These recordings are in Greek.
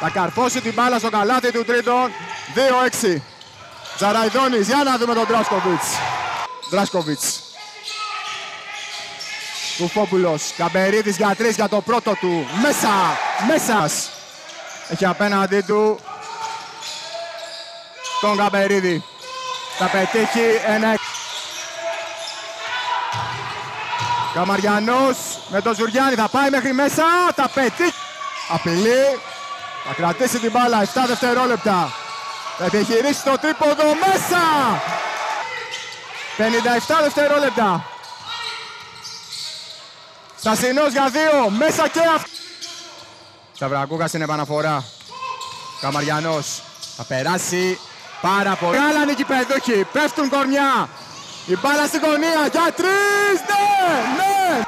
Θα καρφώσει την μπάλα στο καλάθι του τρίτον. 2-6. Τζαραϊδόνης, για να δούμε τον Δράσκοβιτς. Δράσκοβιτς. Κουφόπουλος, Καμπερίδης για τρεις για το πρώτο του. Μέσα, μέσας. Έχει απέναντί του τον Καμπερίδη. Θα πετύχει ένα... Καμαριανός με τον Ζουριάννη θα πάει μέχρι μέσα, θα πετύχει. Απειλή, θα κρατήσει την μπάλα 7 δευτερόλεπτα. Θα επιχειρήσει το τρίποδο μέσα. 57 δευτερόλεπτα. Στασινός για δύο, μέσα και αυτό. Σταυρακούκα στην επαναφορά. Καμαριανός θα περάσει πάρα πολύ. Καλά νίκη παιδούχη, πέφτουν κορμιά. Η μπάλα στην γωνία για τρεις, ναι, ναι.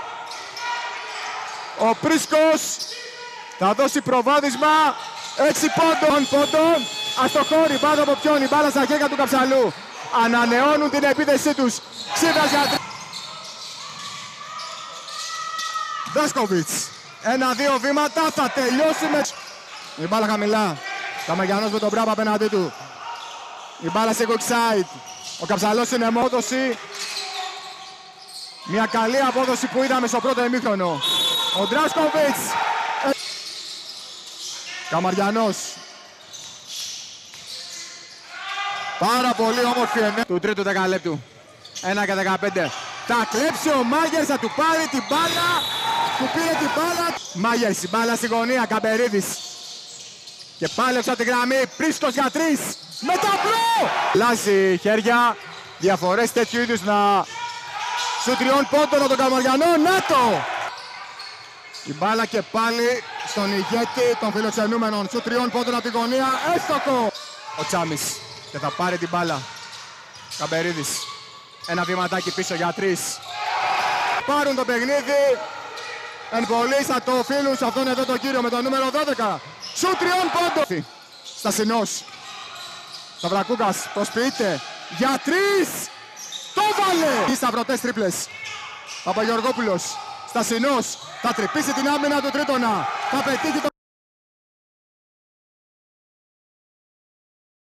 Ο Πρίσκος θα δώσει προβάδισμα. Έξι πόντων, πόντων. Αστοχώρη πάνω από ποιον, η μπάλα στα χέρια του Καψαλού. Ανανεώνουν την επίθεσή τους. Ξύπρας για τρεις. Δάσκοβιτς. Ένα-δύο βήματα, θα τελειώσει με... Η μπάλα χαμηλά. Καμαγιανός με τον Μπράβο απέναντί του. Η μπάλα σε quick Ο Καψαλός είναι μόδοση. Μια καλή απόδοση που είδαμε στο πρώτο εμίχρονο. Ο Ντράσκοβιτς. Καμαριανός. Πάρα πολύ όμορφη ενέργεια του τρίτου δεκαλέπτου. 1 και 15. Θα κλέψει ο Μάγερς, θα του πάρει την μπάλα. Του πήρε την μπάλα. Μάγερς, η μπάλα στη γωνία, Καμπερίδης. Και πάλι έξω από τη γραμμή, Πρίσκος για τρεις. Με ταμπλό! Λάζει χέρια, διαφορές τέτοιου είδους να σου τριών πόντων τον Καμαριανό. Να το! Η μπάλα και πάλι στον ηγέτη των φιλοξενούμενων. Σου τριών πόντων από τη γωνία. Έστοχο! Ο Τσάμις και θα πάρει την μπάλα. Καμπερίδης. Ένα βήματάκι πίσω για τρεις. Πάρουν το παιχνίδι. Εν πολλοί θα το οφείλουν σε αυτόν εδώ τον κύριο με το νούμερο 12. Σου τριών πόντων. Στασινός. Σταυρακούκας προσποιείται. Για τρεις. Το βάλε. Οι σταυρωτές τρίπλες. Παπαγεωργόπουλος. Στασινός. Θα τρυπήσει την άμυνα του τρίτονα. Θα πετύχει το...